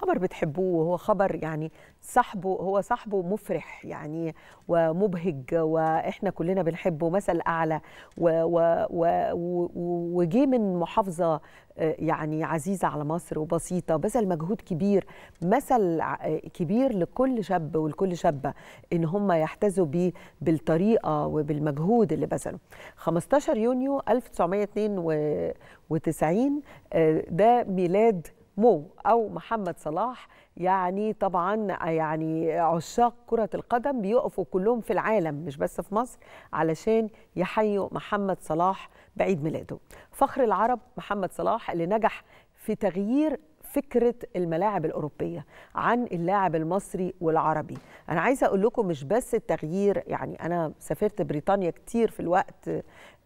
خبر بتحبوه هو خبر يعني صاحبه هو صاحبه مفرح يعني ومبهج وإحنا كلنا بنحبه مثل أعلى وجي من محافظة يعني عزيزة على مصر وبسيطة بذل مجهود كبير مثل كبير لكل شاب ولكل شابة إن هم يحتذوا بيه بالطريقة وبالمجهود اللي بذله. 15 يونيو 1992 ده ميلاد مو أو محمد صلاح يعني طبعا يعني عشاق كرة القدم بيقفوا كلهم في العالم مش بس في مصر علشان يحيوا محمد صلاح بعيد ميلاده. فخر العرب محمد صلاح اللي نجح في تغيير فكرة الملاعب الأوروبية عن اللاعب المصري والعربي. أنا عايزة أقول لكم مش بس التغيير يعني أنا سافرت بريطانيا كتير في الوقت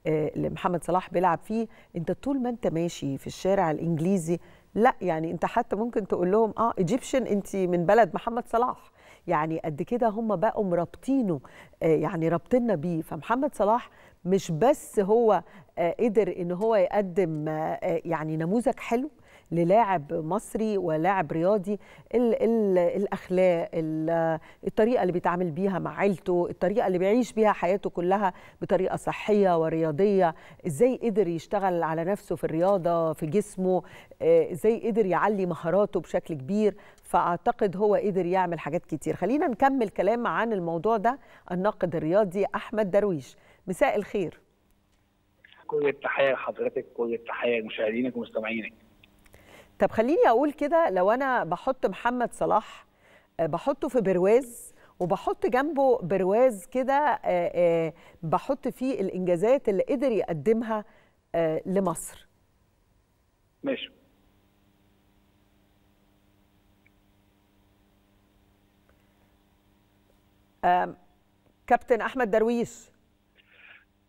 اللي محمد صلاح بيلعب فيه. أنت طول ما أنت ماشي في الشارع الإنجليزي لا يعني انت حتى ممكن تقول لهم آه ايجيبشن انت من بلد محمد صلاح. يعني قد كده هم بقوا مرابطينه آه يعني رابطيننا بيه. فمحمد صلاح مش بس هو آه قدر إن هو يقدم آه يعني نموذج حلو للاعب مصري ولاعب رياضي ال ال الأخلاق ال الطريقة اللي بيتعامل بيها مع عيلته الطريقة اللي بيعيش بيها حياته كلها بطريقة صحية ورياضية. إزاي قدر يشتغل على نفسه في الرياضة في جسمه؟ إزاي قدر يعلي مهاراته بشكل كبير؟ فأعتقد هو قدر يعمل حاجات كتير. خلينا نكمل كلام عن الموضوع ده. الناقد الرياضي أحمد درويش. مساء الخير. كل التحية لحضرتك كل التحية لمشاهدينك ومستمعينك. طب خليني أقول كده لو أنا بحط محمد صلاح بحطه في برواز وبحط جنبه برواز كده بحط فيه الإنجازات اللي قدر يقدمها لمصر. ماشي. كابتن أحمد درويش.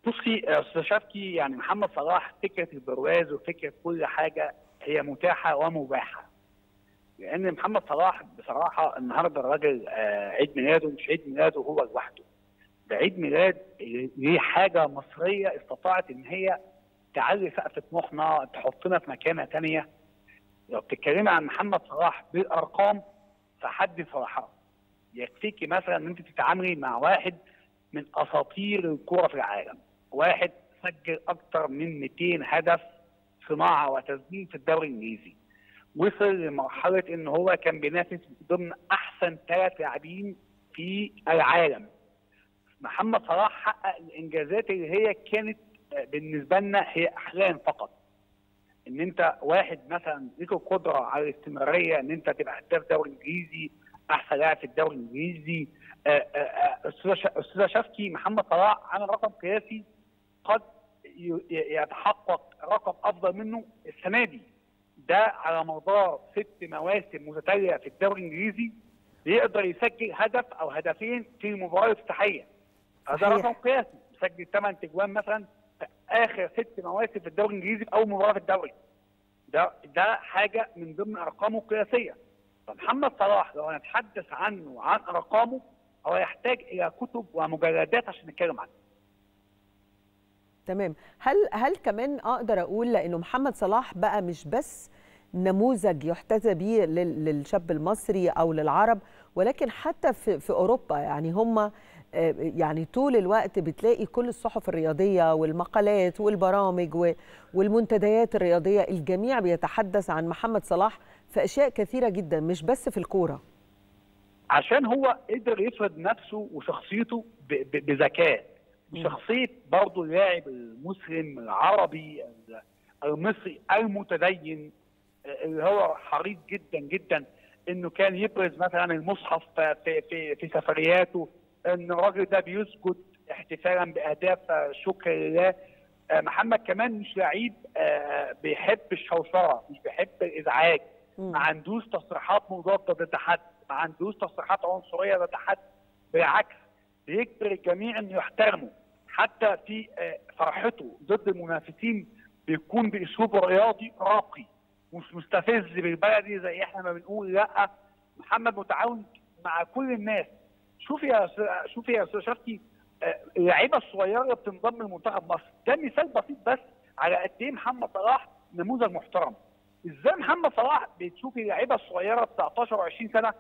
بصي أستاذ شفكي يعني محمد صلاح فكرة البرواز وفكرة كل حاجة هي متاحة ومباحة. لأن محمد صلاح بصراحة النهارده الراجل آه عيد ميلاده مش عيد ميلاده هو لوحده. ده عيد ميلاد ليه حاجة مصرية استطاعت إن هي تعلي سقف طموحنا تحطنا في مكانة ثانية لو بتتكلمي عن محمد صلاح بالأرقام فحد صراحة يكفيكي مثلا إن أنت تتعاملي مع واحد من أساطير الكورة في العالم. واحد سجل أكثر من 200 هدف صناعة وتسجيل في الدوري الإنجليزي. وصل لمرحلة إن هو كان بينافس ضمن أحسن ثلاث لاعبين في العالم. محمد صلاح حقق الإنجازات اللي هي كانت بالنسبة لنا هي أحلام فقط. إن أنت واحد مثلا ليك القدرة على الاستمرارية إن أنت تبقى هداف دوري انجليزي أحسن لاعب في الدوري الإنجليزي. أستاذ شفكي محمد صلاح عمل رقم قياسي قد يتحقق رقم أفضل منه السنة دي. ده على مدار ست مواسم متتالية في الدوري الإنجليزي يقدر يسجل هدف أو هدفين في المباراه الافتتاحيه هذا رقم قياسي. يسجل ثمان تجوان مثلا في آخر ست مواسم في الدوري الإنجليزي اول مباراة في الدوري. ده ده حاجة من ضمن أرقامه القياسية. فمحمد صلاح لو هنتحدث عنه وعن أرقامه هو يحتاج إلى كتب ومجلدات عشان نتكلم عنه. تمام. هل هل كمان أقدر أقول لأنه محمد صلاح بقى مش بس نموذج يحتذى به للشاب المصري أو للعرب ولكن حتى في في أوروبا يعني هم يعني طول الوقت بتلاقي كل الصحف الرياضية والمقالات والبرامج والمنتديات الرياضية الجميع بيتحدث عن محمد صلاح في أشياء كثيرة جدا مش بس في الكورة. عشان هو قدر يفرض نفسه وشخصيته بذكاء. شخصية برضه اللاعب المسلم العربي المصري المتدين اللي هو حريص جدا جدا إنه كان يبرز مثلا المصحف في في في سفرياته إن الراجل ده بيسجد احتفالا بأهداف شكر لله. محمد كمان مش لعيب بيحب الشوشرة مش بيحب الإزعاج. ما عندوش تصريحات مضادة ضد حد ما عندوش تصريحات عنصرية ضد حد. بالعكس بيجبر الجميع انه يحترمه. حتى في فرحته ضد المنافسين بيكون بأسلوب رياضي راقي مش مستفز بالبلدي زي إحنا ما بنقول لأ. محمد متعاون مع كل الناس. شوفي يا شوفي يا أستاذ شفتي اللعيبة الصغيرة بتنضم لمنتخب مصر. ده مثال بسيط بس على قد إيه محمد صلاح نموذج محترم. إزاي محمد صلاح بتشوفي اللعيبة الصغيرة 19 و20 سنة آه،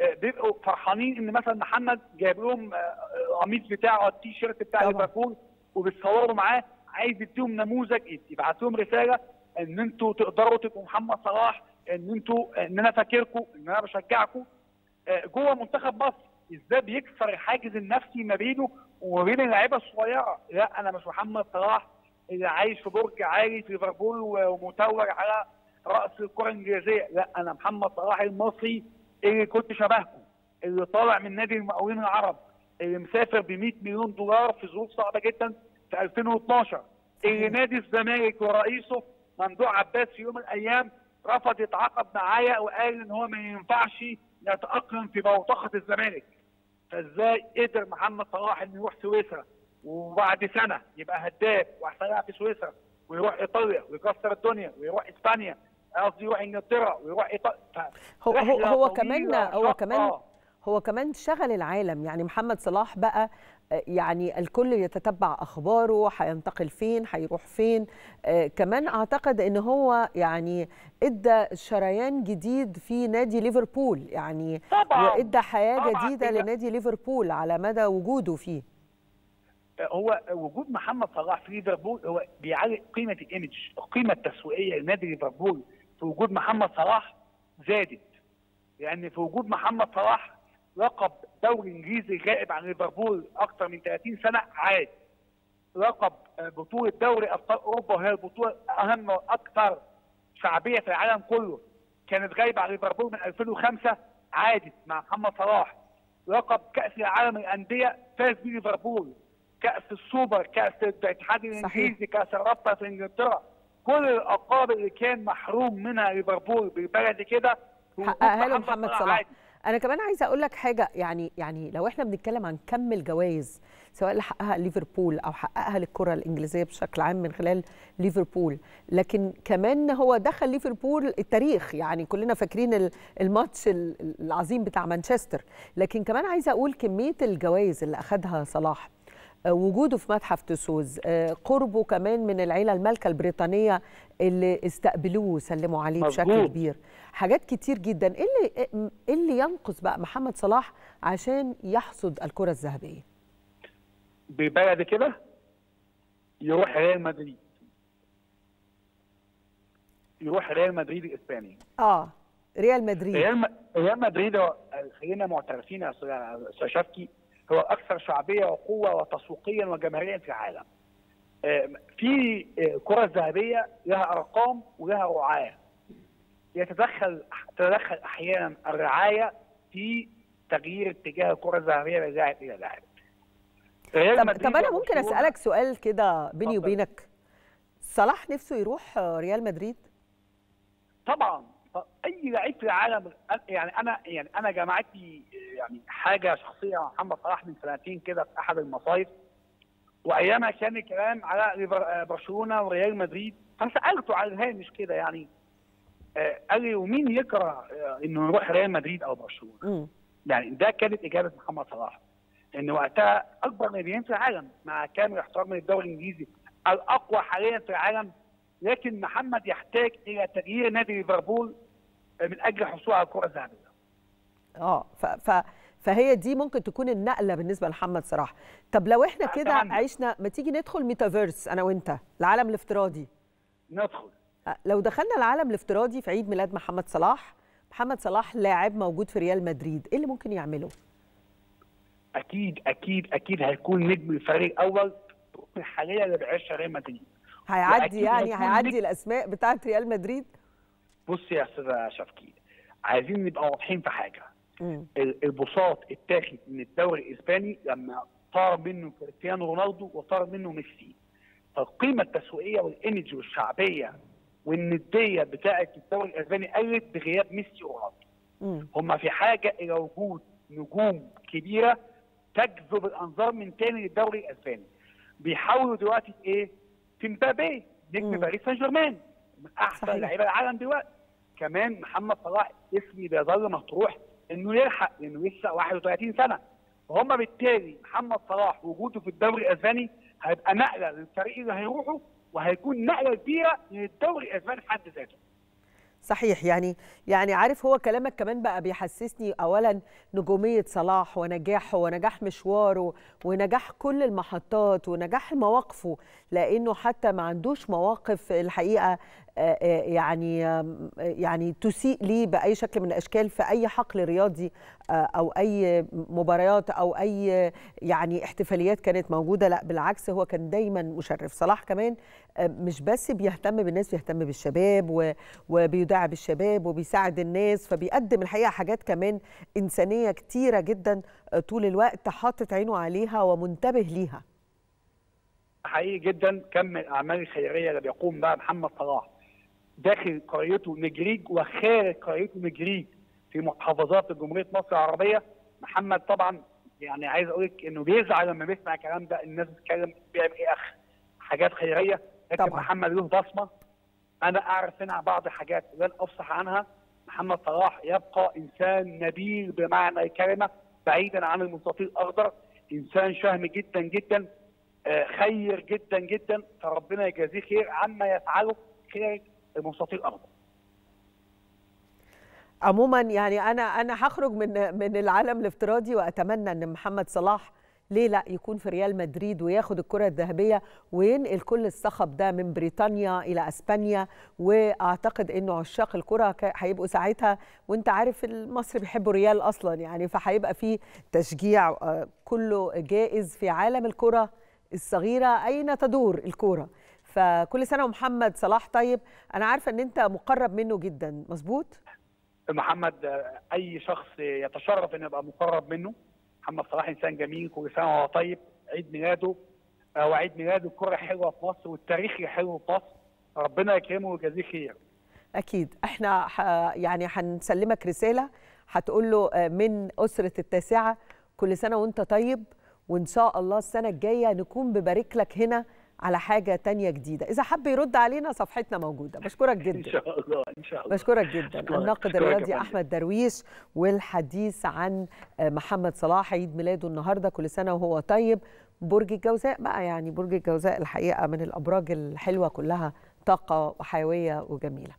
بيبقوا فرحانين إن مثلا محمد جايب لهم آه، القميص بتاعه التي شيرت بتاع. ليفربول وبيتصوروا معاه عايز يديهم نموذج يبعت لهم رسالة إن أنتوا تقدروا تبقوا محمد صلاح إن أنتوا إن أنا فاكركم إن أنا بشجعكم. آه، جوه منتخب مصر إزاي بيكسر الحاجز النفسي ما بينه وما بين اللعيبة الصغيرة؟ لا أنا مش محمد صلاح اللي عايش في برج عالي في ليفربول ومتوج على رأس الكرة الإنجليزية. لا أنا محمد صلاح المصري اللي كنت شبهكم اللي طالع من نادي المقاولين العرب اللي مسافر ب 100 مليون دولار في ظروف صعبة جدا في 2012 اللي نادي الزمالك ورئيسه ممدوح عباس في يوم من الأيام رفض يتعاقد معايا وقال إن هو ما ينفعش يتأقلم في بوتقه الزمالك. فإزاي قدر محمد صلاح إنه يروح سويسرا وبعد سنة يبقى هداف وأحسن لاعب في سويسرا ويروح إيطاليا ويكسر الدنيا ويروح إسبانيا؟ قصدي يروح إنجلترا ويروح ايطاليا هو هو, هو كمان هو كمان هو كمان شغل العالم. يعني محمد صلاح بقى آه، يعني الكل يتتبع أخباره هينتقل فين هيروح فين. آه، كمان أعتقد إن هو يعني إدى شريان جديد في نادي ليفربول. يعني طبعا وادى حياة طبعاً. جديدة لنادي ليفربول على مدى وجوده فيه. هو وجود محمد صلاح في ليفربول هو بيعلي قيمة الإيمج القيمه التسويقية لنادي ليفربول. في وجود محمد صلاح زادت. لأن في وجود محمد صلاح لقب دوري إنجليزي غائب عن ليفربول أكثر من 30 سنة عاد لقب بطولة دوري أبطال أوروبا وهي البطولة أهم وأكثر شعبية في العالم كله. كانت غايبة عن ليفربول من 2005 عادت مع محمد صلاح. لقب كأس العالم للأندية فاز بيه ليفربول. كأس السوبر كأس الاتحاد الإنجليزي كأس الرابطة في إنجلترا. كل الألقاب اللي كان محروم منها ليفربول بالبلد كده حققها له محمد صلاح. أنا كمان عايزة أقول لك حاجة يعني يعني لو إحنا بنتكلم عن كم الجوائز سواء اللي حققها ليفربول أو حققها للكرة الإنجليزية بشكل عام من خلال ليفربول. لكن كمان هو دخل ليفربول التاريخ يعني كلنا فاكرين ال- الماتش ال- العظيم بتاع مانشستر. لكن كمان عايزة أقول كمية الجوائز اللي اخذها صلاح. وجوده في متحف تسوز. آه، قربه كمان من العيلة المالكة البريطانية اللي استقبلوه وسلموا عليه بشكل مظبوط. كبير. حاجات كتير جدا. إيه اللي إيه اللي ينقص بقى محمد صلاح عشان يحصد الكرة الذهبية؟ ببلد كده يروح ريال مدريد. يروح ريال مدريد الإسباني. آه ريال مدريد. ريال م- ريال مدريد خلينا معترفين يا شفكي هو أكثر شعبية وقوة وتسويقيا وجماهيريا في العالم. آه، في آه، الكره الذهبيه لها أرقام ولها رعاه. يتدخل تتدخل أحيانا الرعاية في تغيير اتجاه الكرة الذهبية من لاعب إلى لاعب. طب, أنا ممكن أسألك سؤال كده بيني. وبينك صلاح نفسه يروح ريال مدريد طبعا اي لعيب في العالم يعني أنا يعني أنا جمعت لي يعني حاجة شخصية مع محمد صلاح من سنتين كده في أحد المصايف. وأيامها كان الكلام على آه، برشلونة وريال مدريد. فسالته على الهامش كده يعني آه، قال لي ومين يكره آه، إنه يروح ريال مدريد أو برشلونة؟ يعني ده كانت إجابة محمد صلاح إن وقتها أكبر ناديين في العالم مع كامل احترامي للدوري الإنجليزي الأقوى حاليا في العالم. لكن محمد يحتاج إلى تغيير نادي ليفربول من أجل الحصول على الكرة الذهبية. آه ف, ف فهي دي ممكن تكون النقلة بالنسبة لمحمد صلاح طب لو إحنا كده. عشنا ما تيجي ندخل ميتافيرس أنا وأنت العالم الافتراضي ندخل لو دخلنا العالم الافتراضي في عيد ميلاد محمد صلاح محمد صلاح لاعب موجود في ريال مدريد إيه اللي ممكن يعمله أكيد أكيد أكيد هيكون نجم الفريق الأول الحاليه اللي بيعيشها ريال مدريد. هيعدي يعني هيعدي. الأسماء بتاعت ريال مدريد بص يا أستاذ شفكي عايزين نبقى واضحين في حاجة مم. البساط اتاخد من الدوري الإسباني لما طار منه كريستيانو رونالدو وطار منه ميسي فالقيمة التسويقية والايمج والشعبية والندية بتاعه الدوري الإسباني قلت بغياب ميسي ورونالدو. هم في حاجة إلى وجود نجوم كبيرة تجذب الأنظار من تاني للدوري الإسباني بيحاولوا دلوقتي إيه؟ في مبابي نجم. باريس سان جيرمان أحسن. لعيبة العالم دلوقتي كمان محمد صلاح اسمي بيظل مطروح إنه يلحق لأنه لسه 31 سنة. فهم بالتالي محمد صلاح وجوده في الدوري الأسباني هيبقى نقلة للفريق اللي هيروحه وهيكون نقلة كبيرة للدوري الأسباني في حد ذاته. صحيح يعني يعني عارف هو كلامك كمان بقى بيحسسني اولا نجومية صلاح ونجاحه ونجاح مشواره ونجاح كل المحطات ونجاح مواقفه لأنه حتى ما عندوش مواقف الحقيقة يعني يعني تسيء لي بأي شكل من الأشكال في أي حقل رياضي أو أي مباريات أو أي يعني احتفاليات كانت موجودة لا بالعكس هو كان دايما مشرف. صلاح كمان مش بس بيهتم بالناس بيهتم بالشباب وبيدعم الشباب وبيساعد الناس فبيقدم الحقيقة حاجات كمان إنسانية كتيرة جدا طول الوقت حاطط عينه عليها ومنتبه ليها. حقيقي جدا كم الأعمال الخيرية اللي بيقوم بها محمد صلاح. داخل قريته نجريج وخارج قريته نجريج في محافظات جمهورية مصر العربية. محمد طبعا يعني عايز أقول لك إنه بيزعل لما بيسمع الكلام ده الناس بتتكلم بيعمل إيه أخ؟ حاجات خيرية. لكن طبعا. محمد له بصمة. أنا أعرف هنا بعض الحاجات لن أفصح عنها. محمد صلاح يبقى إنسان نبيل بمعنى الكلمة بعيدا عن المستطيل الأخضر. إنسان شهم جدا جدا خير جدا جدا. فربنا يجازيه خير عما يفعله خارج المستطيل الأخضر. عموما يعني أنا أنا هخرج من من العالم الافتراضي وأتمنى إن محمد صلاح ليه لا يكون في ريال مدريد وياخد الكرة الذهبية وينقل كل الصخب ده من بريطانيا إلى أسبانيا؟ وأعتقد إنه عشاق الكرة هيبقوا ساعتها. وأنت عارف المصري بيحبوا ريال أصلا يعني فهيبقى في تشجيع كله جائز في عالم الكرة الصغيرة أين تدور الكوره فكل سنة ومحمد صلاح طيب أنا عارفة إن أنت مقرب منه جدا مظبوط؟ محمد أي شخص يتشرف إنه يبقى مقرب منه محمد صلاح إنسان جميل كل سنة وهو طيب. عيد ميلاده وعيد ميلاده الكره حلوة في مصر والتاريخ حلو في مصر. ربنا يكرمه ويجازيه خير. أكيد. إحنا ح... يعني هنسلمك رسالة هتقول له من أسرة التاسعة كل سنة وأنت طيب وإن شاء الله السنة الجاية نكون ببارك لك هنا على حاجة تانية جديدة. إذا حب يرد علينا صفحتنا موجودة. بشكرك جدا. ان شاء الله إن شاء الله. بشكرك جدا. الناقد الرياضي أحمد درويش والحديث عن محمد صلاح عيد ميلاده النهارده كل سنة وهو طيب. برج الجوزاء بقى يعني برج الجوزاء الحقيقة من الأبراج الحلوة كلها طاقة وحيوية وجميلة.